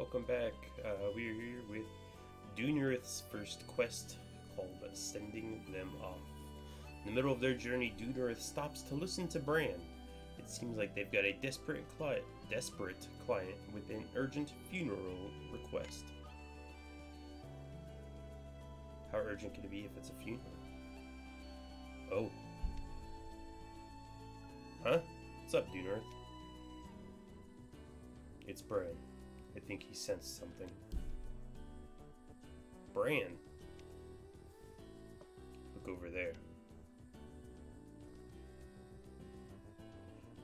welcome back. Uh, we are here with Dunarith's first quest called Sending Them Off. In the middle of their journey, Dunarith stops to listen to Bran. It seems like they've got a desperate client, desperate client with an urgent funeral request. How urgent can it be if it's a funeral? Oh. Huh? What's up, Dunarith? It's Bran. I think he sensed something. Bran! Look over there.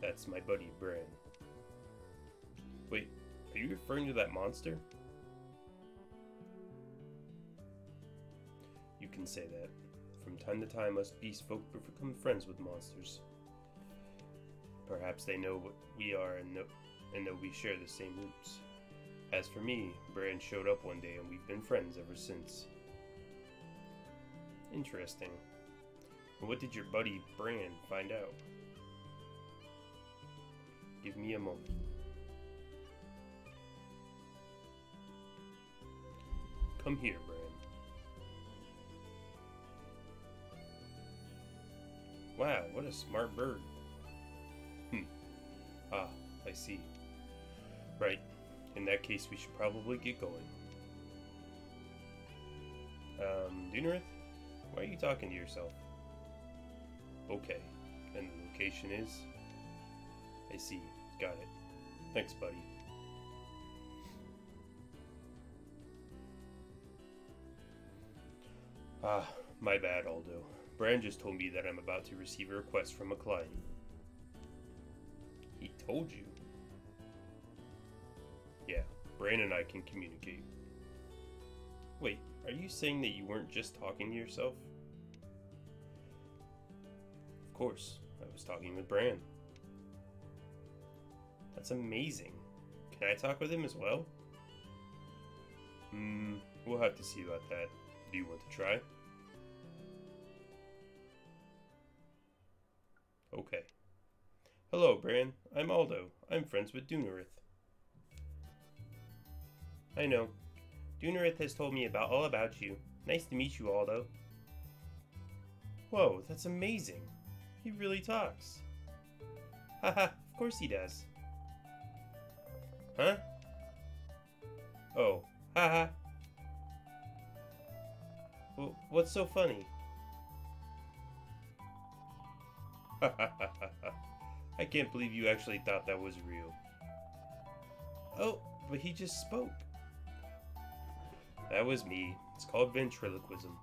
That's my buddy, Bran. Wait, are you referring to that monster? You can say that. From time to time, us beast folk become friends with monsters. Perhaps they know what we are and know, and know we share the same roots. As for me, Bran showed up one day and we've been friends ever since. Interesting. And what did your buddy Bran find out? Give me a moment. Come here, Bran. Wow, what a smart bird. Hmm. Ah, I see. Right. In that case, we should probably get going. Um, Dunarith? Why are you talking to yourself? Okay. And the location is? I see. Got it. Thanks, buddy. Ah, my bad, Aldo. Bran just told me that I'm about to receive a request from a client. He told you? Yeah, Bran and I can communicate. Wait, are you saying that you weren't just talking to yourself? Of course, I was talking with Bran. That's amazing. Can I talk with him as well? Hmm, we'll have to see about that. Do you want to try? Okay. Hello, Bran. I'm Aldo. I'm friends with Dunarith. I know. Dunarith has told me about all about you. Nice to meet you, Aldo. Whoa, that's amazing. He really talks. Haha, of course he does. Huh? Oh, haha. Well, what's so funny? I can't believe you actually thought that was real. Oh, but he just spoke. That was me. It's called ventriloquism.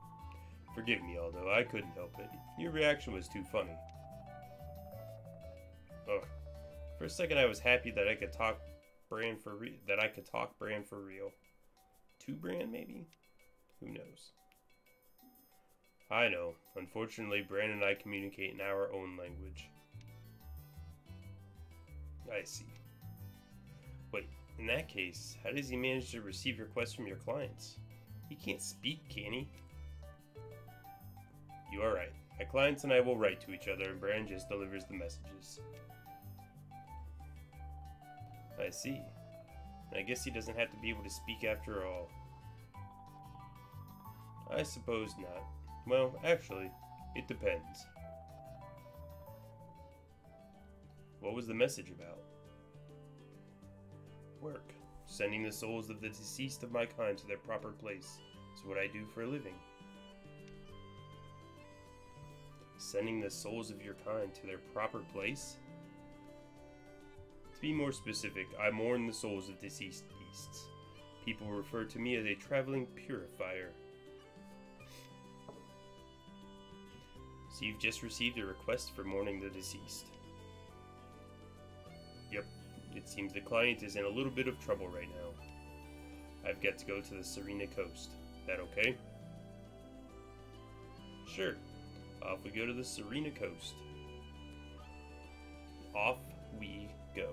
Forgive me, Aldo. I couldn't help it. Your reaction was too funny. Ugh. For a second, I was happy that I could talk Bran for re- that I could talk Bran for real. To Bran, maybe. Who knows? I know. Unfortunately, Bran and I communicate in our own language. I see. In that case, how does he manage to receive requests from your clients? He can't speak, can he? You are right. My clients and I will write to each other, and Bran just delivers the messages. I see. I guess he doesn't have to be able to speak after all. I suppose not. Well, actually, it depends. What was the message about? Work. Sending the souls of the deceased of my kind to their proper place is what I do for a living. Sending the souls of your kind to their proper place? To be more specific, I mourn the souls of deceased beasts. People refer to me as a traveling purifier. So you've just received a request for mourning the deceased. It seems the client is in a little bit of trouble right now. I've got to go to the Serena coast. That okay? Sure. Off we go to the Serena coast. Off we go.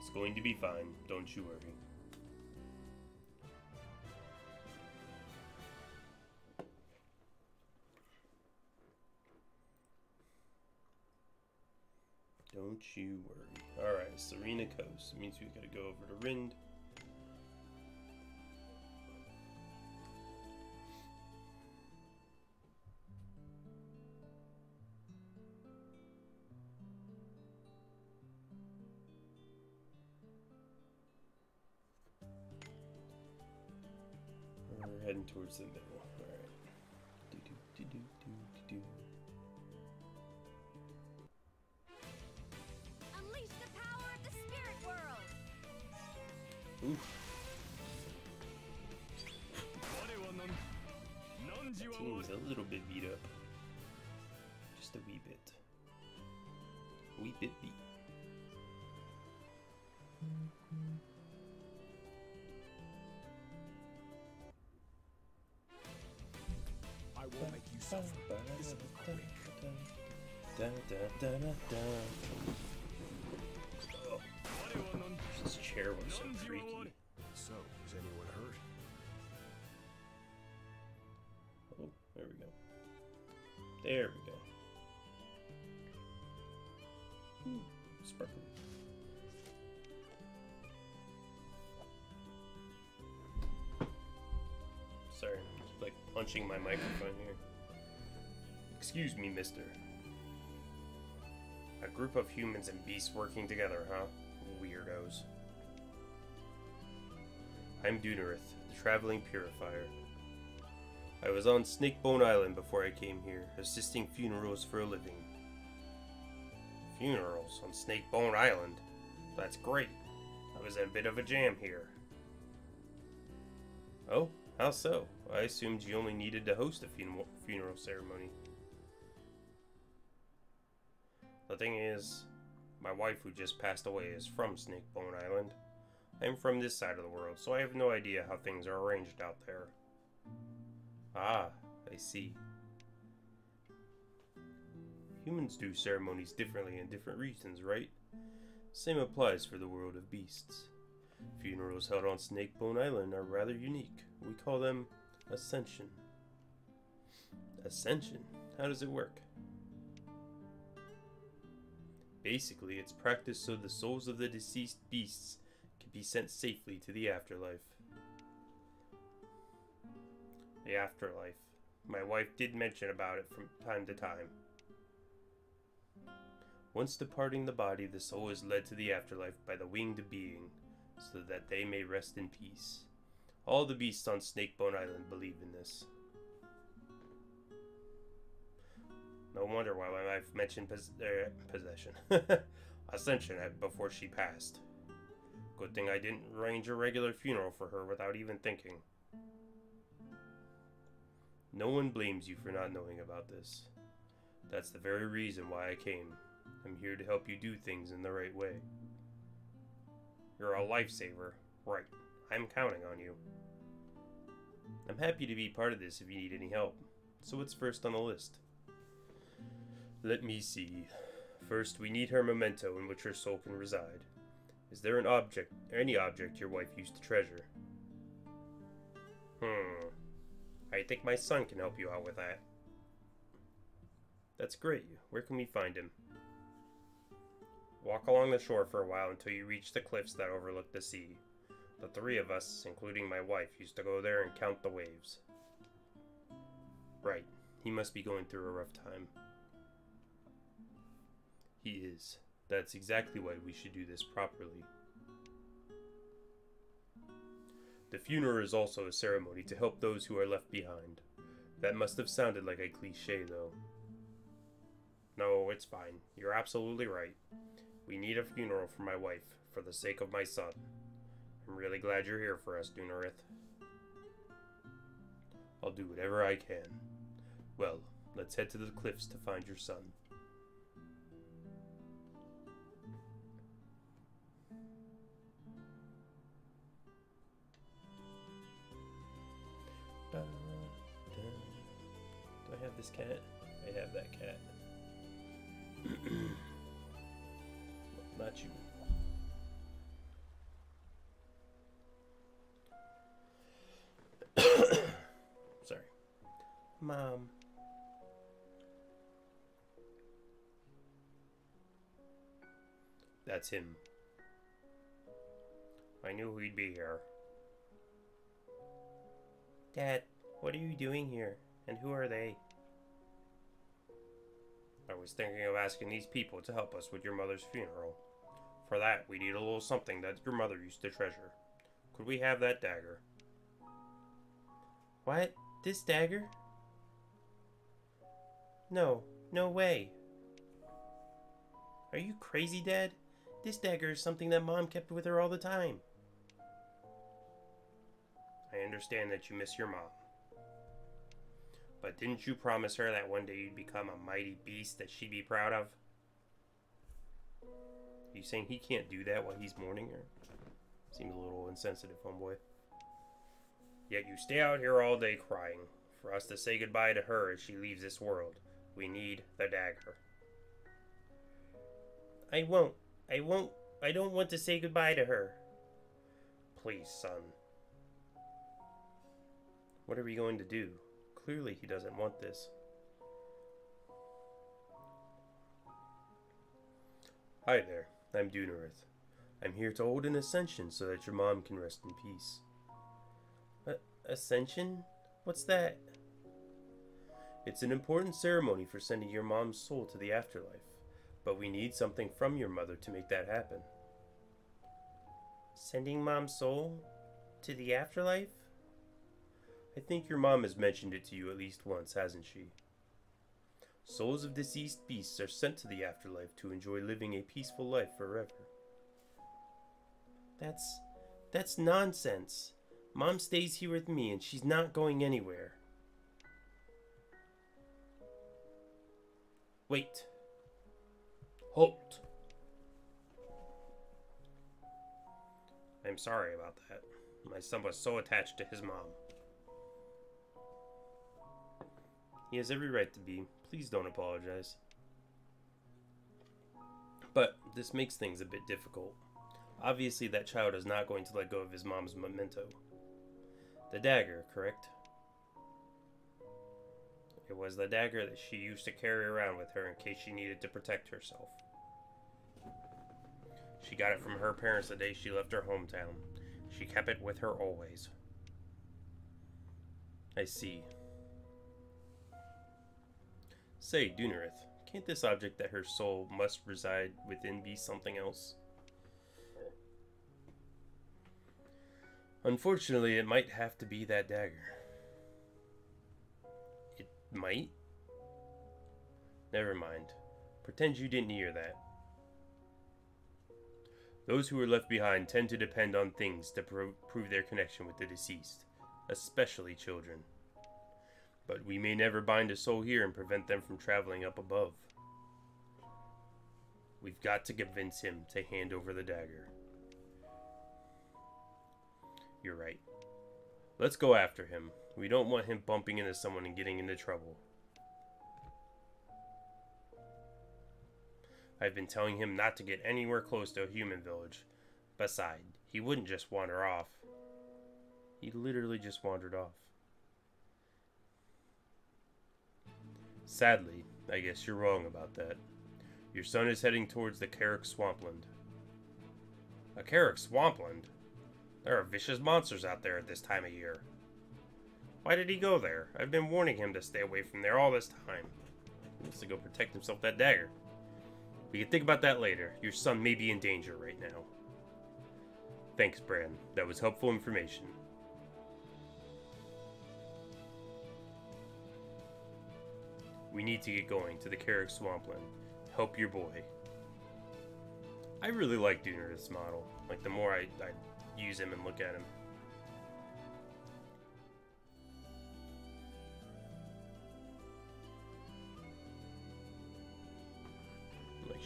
It's going to be fine, don't you worry. You worry. Alright, Serena Coast. It Means we gotta go over to Rinde. just a wee bit. A wee bit bee. I will make you suffer. Listen quick. Dun, dun, dun, oh, this chair was so freaky. Like punching my microphone here. Excuse me, mister. A group of humans and beasts working together, huh? Weirdos. I'm Dunarith, the traveling purifier. I was on Snakebone Island before I came here, assisting funerals for a living. Funerals on Snakebone Island? That's great. I was in a bit of a jam here. Oh, how so? I assumed you only needed to host a funeral funeral ceremony. The thing is, my wife who just passed away is from Snakebone Island. I'm from this side of the world, so I have no idea how things are arranged out there. Ah, I see. Humans do ceremonies differently in different regions, right? Same applies for the world of beasts. Funerals held on Snakebone Island are rather unique. We call them Ascension. Ascension? How does it work? Basically, it's practiced so the souls of the deceased beasts can be sent safely to the afterlife. The afterlife. My wife did mention about it from time to time. Once departing the body, the soul is led to the afterlife by the winged being, so that they may rest in peace. All the beasts on Snakebone Island believe in this. No wonder why my wife mentioned pos- er, possession. Ascension before she passed. Good thing I didn't arrange a regular funeral for her without even thinking. No one blames you for not knowing about this. That's the very reason why I came. I'm here to help you do things in the right way. You're a lifesaver. Right. I'm counting on you. I'm happy to be part of this if you need any help. So what's first on the list? Let me see. First, we need her memento in which her soul can reside. Is there an object, any object your wife used to treasure? Hmm. I think my son can help you out with that. That's great. Where can we find him? Walk along the shore for a while until you reach the cliffs that overlook the sea. The three of us, including my wife, used to go there and count the waves. Right. He must be going through a rough time. He is. That's exactly why we should do this properly. The funeral is also a ceremony to help those who are left behind. That must have sounded like a cliche, though. No, it's fine. You're absolutely right. We need a funeral for my wife, for the sake of my son. I'm really glad you're here for us, Dunarith. I'll do whatever I can. Well, let's head to the cliffs to find your son. Do I have this cat? I have that cat. Not you. Mom. That's him. I knew he'd be here. Dad, what are you doing here? And who are they? I was thinking of asking these people to help us with your mother's funeral. For that, we need a little something that your mother used to treasure. Could we have that dagger? What? This dagger? No, no way. Are you crazy, Dad? This dagger is something that Mom kept with her all the time. I understand that you miss your mom. But didn't you promise her that one day you'd become a mighty beast that she'd be proud of? Are you saying he can't do that while he's mourning her? Seems a little insensitive, homeboy. Yet you stay out here all day crying. For us to say goodbye to her as she leaves this world, we need the dagger. I won't. I won't. I don't want to say goodbye to her. Please, son. What are we going to do? Clearly, he doesn't want this. Hi there, I'm Dunarith. I'm here to hold an ascension so that your mom can rest in peace. Ascension? What's that? It's an important ceremony for sending your mom's soul to the afterlife, but we need something from your mother to make that happen. Sending mom's soul to the afterlife? I think your mom has mentioned it to you at least once, hasn't she? Souls of deceased beasts are sent to the afterlife to enjoy living a peaceful life forever. That's. that's nonsense. Mom stays here with me and she's not going anywhere. Wait. Halt. I'm sorry about that. My son was so attached to his mom. He has every right to be. Please don't apologize. But this makes things a bit difficult. Obviously, that child is not going to let go of his mom's memento. The dagger, correct? It was the dagger that she used to carry around with her in case she needed to protect herself. She got it from her parents the day she left her hometown. She kept it with her always. I see. Say, Dunarith, can't this object that her soul must reside within be something else? Unfortunately, it might have to be that dagger. Might? Never mind. Pretend you didn't hear that. Those who are left behind tend to depend on things to pro- prove their connection with the deceased, especially children. But we may never bind a soul here and prevent them from traveling up above. We've got to convince him to hand over the dagger. You're right. Let's go after him. We don't want him bumping into someone and getting into trouble. I've been telling him not to get anywhere close to a human village. Beside, he wouldn't just wander off. He literally just wandered off. Sadly, I guess you're wrong about that. Your son is heading towards the Carrick Swampland. A Carrick Swampland? There are vicious monsters out there at this time of year. Why did he go there? I've been warning him to stay away from there all this time. He needs to go protect himself that dagger. We can think about that later. Your son may be in danger right now. Thanks, Bran. That was helpful information. We need to get going to the Carrick Swampland. Help your boy. I really like Dunarith's model. Like, the more I, I use him and look at him.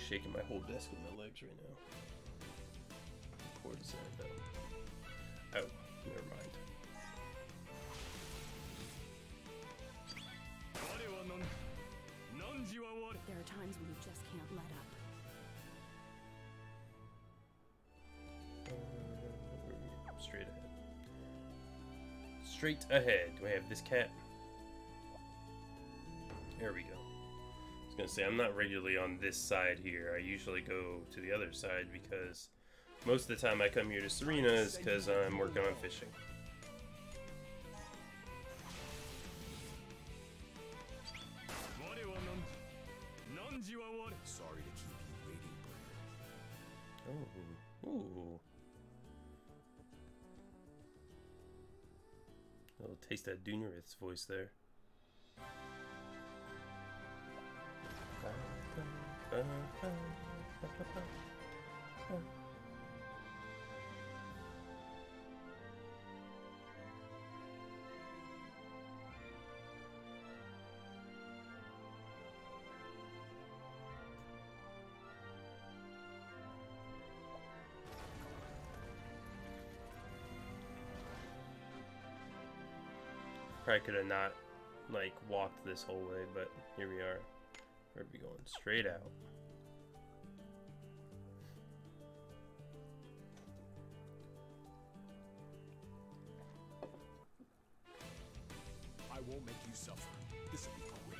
shaking my whole desk with my legs right now. Poor design though. Oh, never mind. There are times when you just can't let up. Uh, straight ahead. Straight ahead. Do I have this cat? There we go. Gonna say I'm not regularly on this side here. I usually go to the other side because most of the time I come here to Serena is because I'm working on fishing. Sorry to keep you waiting, Bran. Oh, ooh. A little taste that Dunarith's voice there. Probably could have not, like, walked this whole way, but here we are. We're be going straight out. I won't make you suffer. This'll be quick.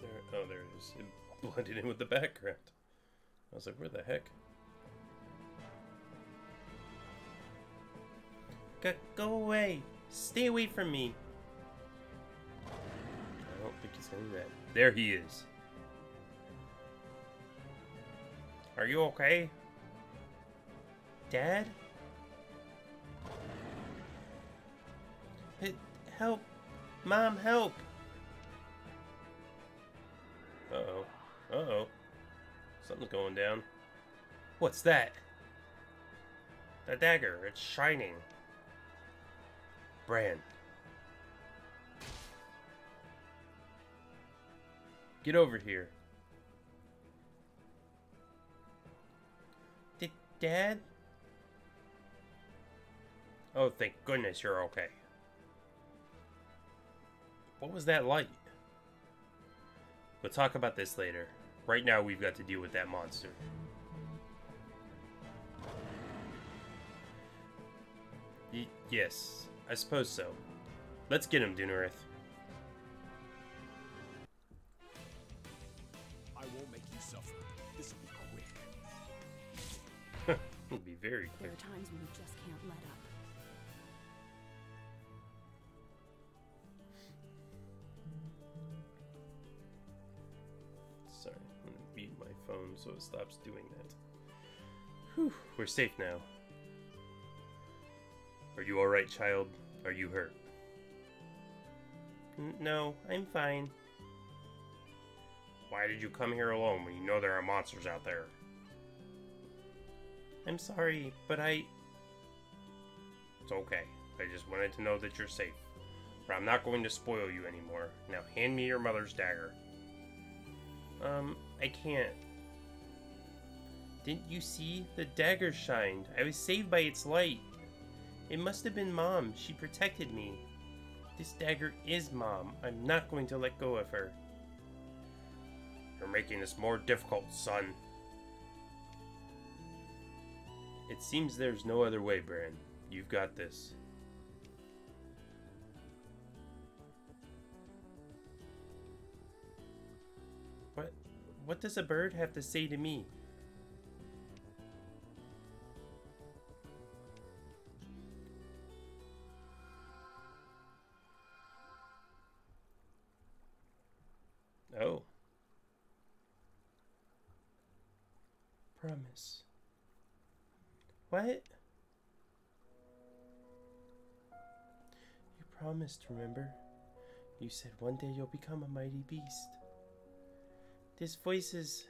There, oh, there it is. It blended in with the background. I was like, where the heck? Go, go away! Stay away from me! I don't think he's gonna do that. There he is. Are you okay? Dad? Hey, help! Mom, help! Going down. What's that? The dagger. It's shining. Bran. Get over here. D Dad? Oh, thank goodness you're okay. What was that light? We'll talk about this later. Right now, we've got to deal with that monster. Y yes, I suppose so. Let's get him, Dunarith. I won't make you suffer. This'll be quick. It'll be very There quick. are times when you just can't let up. So it stops doing that. Whew, we're safe now. Are you alright, child? Are you hurt? N- no, I'm fine. Why did you come here alone when you know there are monsters out there? I'm sorry, but I. It's okay. I just wanted to know that you're safe. But I'm not going to spoil you anymore. Now hand me your mother's dagger. Um, I can't. Didn't you see? The dagger shined. I was saved by its light. It must have been Mom. She protected me. This dagger is Mom. I'm not going to let go of her. You're making this more difficult, son. It seems there's no other way, Bran. You've got this. What what does a bird have to say to me? Oh. Promise. What? You promised, remember? You said one day you'll become a mighty beast. This voice is.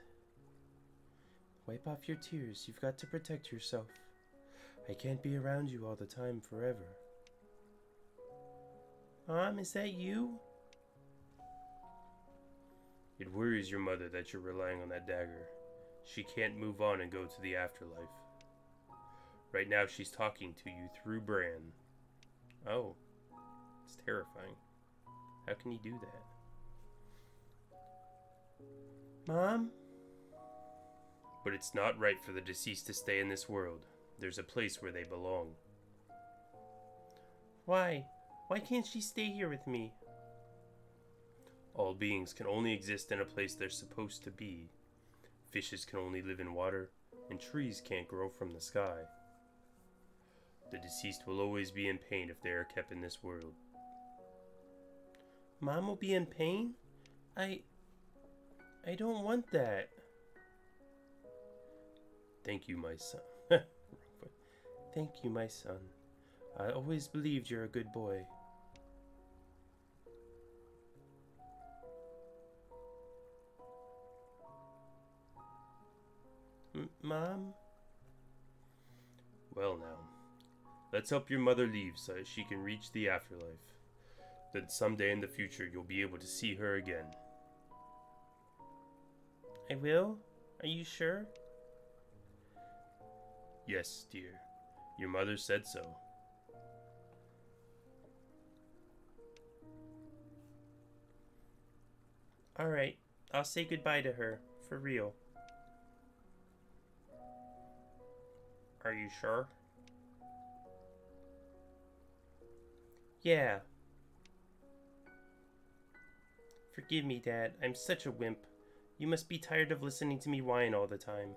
Wipe off your tears. You've got to protect yourself. I can't be around you all the time forever. Mom, is that you? It worries your mother that you're relying on that dagger. She can't move on and go to the afterlife. Right now, she's talking to you through Bran. Oh, it's terrifying. How can you do that? Mom? But it's not right for the deceased to stay in this world. There's a place where they belong. Why? Why can't she stay here with me? All beings can only exist in a place they're supposed to be. Fishes can only live in water, and trees can't grow from the sky. The deceased will always be in pain if they are kept in this world. Mom will be in pain? I. I don't want that. Thank you, my son. Thank you, my son. I always believed you're a good boy. Mom? Well, now, let's help your mother leave so that she can reach the afterlife. Then someday in the future you'll be able to see her again. I will? Are you sure? Yes, dear. Your mother said so. Alright, I'll say goodbye to her, for real. Are you sure? Yeah. Forgive me, Dad. I'm such a wimp. You must be tired of listening to me whine all the time.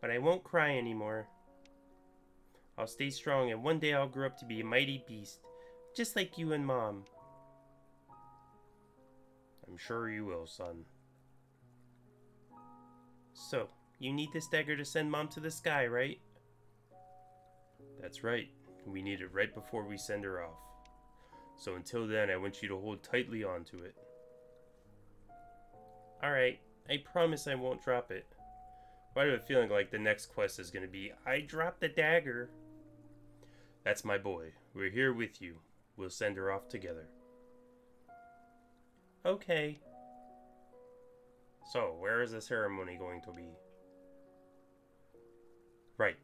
But I won't cry anymore. I'll stay strong, and one day I'll grow up to be a mighty beast, just like you and Mom. I'm sure you will, son. So, you need this dagger to send Mom to the sky, right? That's right. We need it right before we send her off. So until then, I want you to hold tightly onto it. Alright, I promise I won't drop it. But I have a feeling like the next quest is going to be I dropped the dagger. That's my boy. We're here with you. We'll send her off together. Okay. So, where is the ceremony going to be? Right.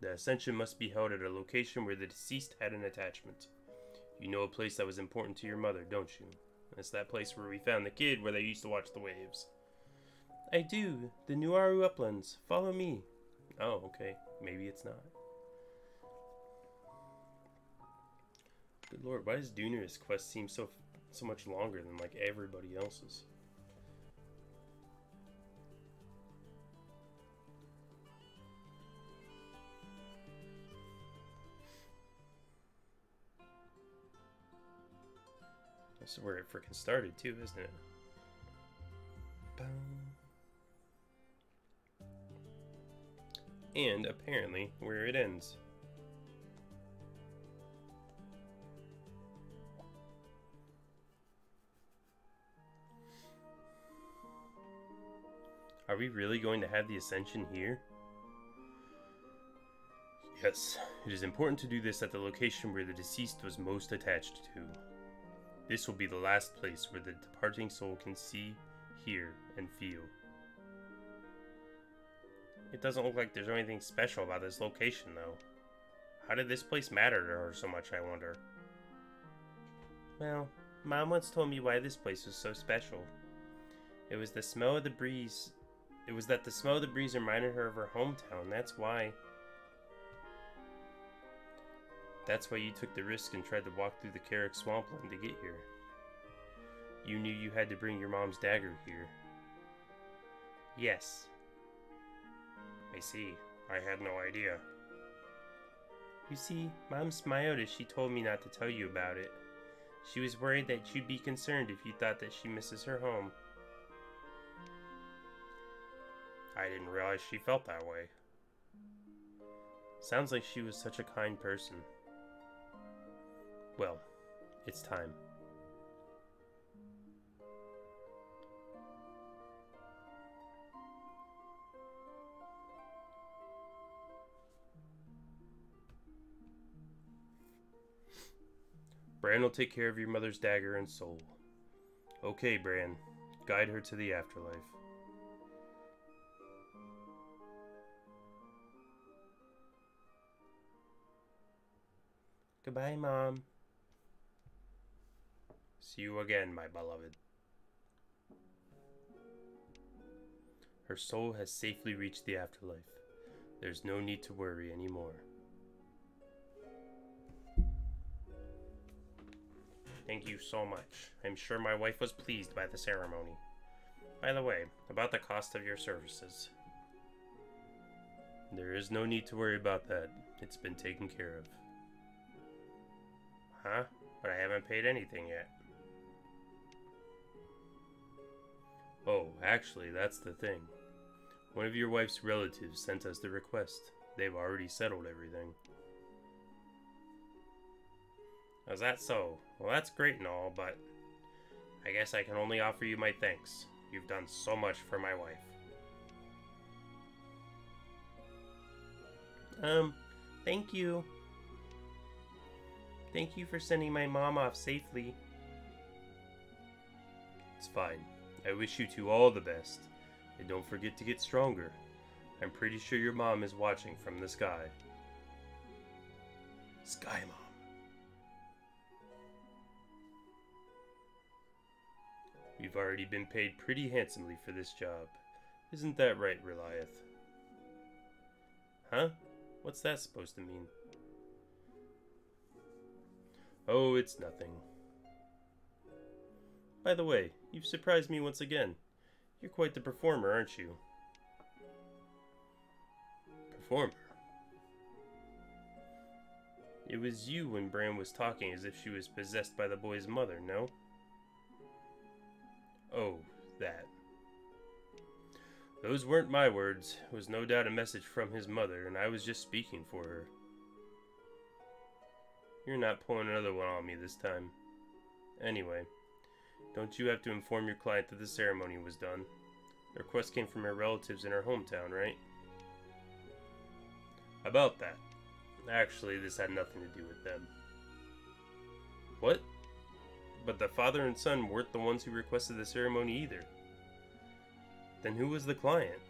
The ascension must be held at a location where the deceased had an attachment. You know a place that was important to your mother, don't you? It's that place where we found the kid where they used to watch the waves. I do. The Nuaru Uplands. Follow me. Oh, okay. Maybe it's not. Good lord, why does Duner's quest seem so so much longer than like everybody else's? This is where it freaking started too, isn't it? And apparently where it ends. Are we really going to have the ascension here? Yes, it is important to do this at the location where the deceased was most attached to. This will be the last place where the departing soul can see, hear, and feel. It doesn't look like there's anything special about this location, though. How did this place matter to her so much, I wonder? Well, Mom once told me why this place was so special. It was the smell of the breeze. It was that the smell of the breeze reminded her of her hometown, that's why. That's why you took the risk and tried to walk through the Carrick swampland to get here. You knew you had to bring your mom's dagger here. Yes. I see. I had no idea. You see, Mom smiled as she told me not to tell you about it. She was worried that you'd be concerned if you thought that she misses her home. I didn't realize she felt that way. Sounds like she was such a kind person. Well, it's time. Bran will take care of your mother's dagger and soul. Okay, Bran. Guide her to the afterlife. Goodbye, Mom. See you again, my beloved. Her soul has safely reached the afterlife. There's no need to worry anymore. Thank you so much. I'm sure my wife was pleased by the ceremony. By the way, about the cost of your services. There is no need to worry about that. It's been taken care of. Huh? But I haven't paid anything yet. Oh, actually, that's the thing. One of your wife's relatives sent us the request. They've already settled everything. Is that so? Well, that's great and all, but I guess I can only offer you my thanks. You've done so much for my wife. Um, thank you. Thank you for sending my mom off safely. It's fine. I wish you two all the best. And don't forget to get stronger. I'm pretty sure your mom is watching from the sky. Sky Mom. You've already been paid pretty handsomely for this job. Isn't that right, Reliath? Huh? What's that supposed to mean? Oh, it's nothing. By the way, you've surprised me once again. You're quite the performer, aren't you? Performer? It was you when Bran was talking as if she was possessed by the boy's mother, no? Oh, that. Those weren't my words. It was no doubt a message from his mother, and I was just speaking for her. You're not pulling another one on me this time. Anyway, don't you have to inform your client that the ceremony was done? The request came from her relatives in her hometown, right? About that. Actually, this had nothing to do with them. What? But the father and son weren't the ones who requested the ceremony either. Then who was the client?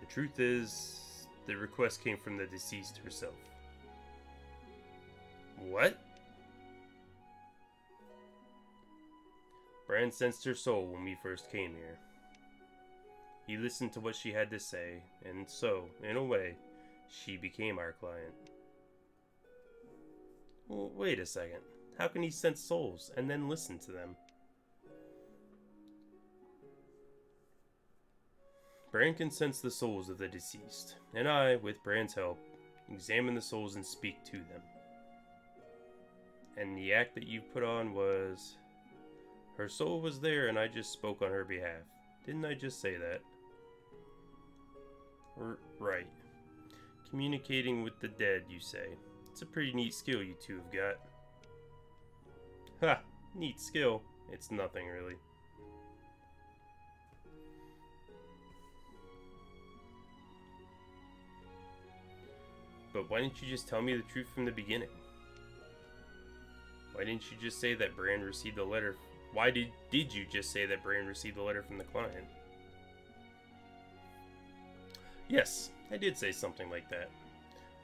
The truth is, the request came from the deceased herself. What? Bran sensed her soul when we first came here. He listened to what she had to say, and so, in a way, she became our client. Well, wait a second. How can he sense souls and then listen to them? Bran can sense the souls of the deceased, and I, with Bran's help, examine the souls and speak to them. And the act that you put on was. Her soul was there, and I just spoke on her behalf. Didn't I just say that? R right. Communicating with the dead, you say. It's a pretty neat skill you two have got. Ha! Neat skill. It's nothing, really. But why didn't you just tell me the truth from the beginning? Why didn't you just say that Brand received a letter? Why did did you just say that Bran received a letter from the client? Yes, I did say something like that.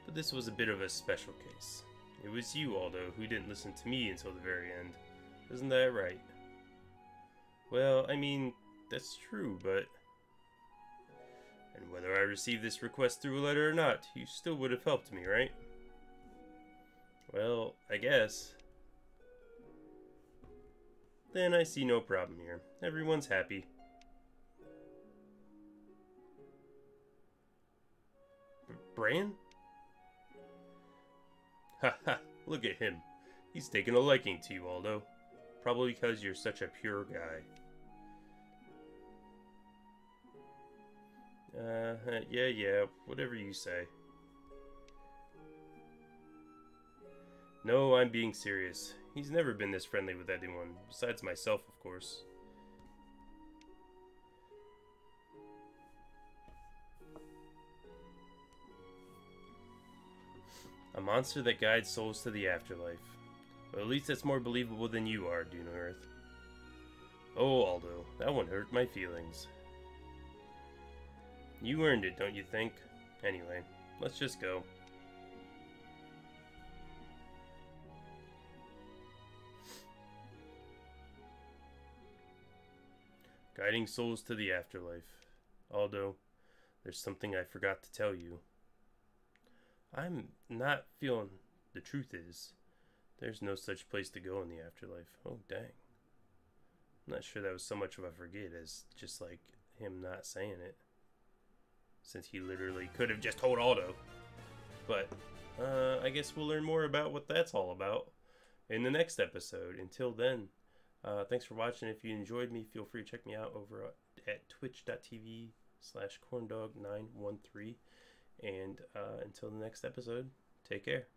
But this was a bit of a special case. It was you, Aldo, who didn't listen to me until the very end. Isn't that right? Well, I mean, that's true, but... And whether I received this request through a letter or not, you still would have helped me, right? Well, I guess. Then I see no problem here. Everyone's happy. B Bran? Ha ha, look at him. He's taken a liking to you, Aldo. Probably because you're such a pure guy. Uh, yeah, yeah, whatever you say. No, I'm being serious. He's never been this friendly with anyone, besides myself, of course. A monster that guides souls to the afterlife. Well, at least that's more believable than you are, Dunarith. Oh, Aldo, that one hurt my feelings. You earned it, don't you think? Anyway, let's just go. Guiding souls to the afterlife. Aldo, there's something I forgot to tell you. I'm not feeling. The truth is, there's no such place to go in the afterlife. Oh, dang. I'm not sure that was so much of a forget as just like him not saying it. Since he literally could have just told Aldo. But uh, I guess we'll learn more about what that's all about in the next episode. Until then, uh, thanks for watching. If you enjoyed me, feel free to check me out over at twitch.tv slash korndawg913. And uh, until the next episode, take care.